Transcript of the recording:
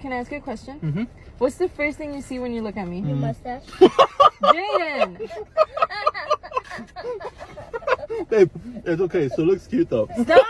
Can I ask you a question? Mm-hmm. What's the first thing you see when you look at me? Your mm. mustache. Jaden! Babe, it's okay. So looks cute though. Stop!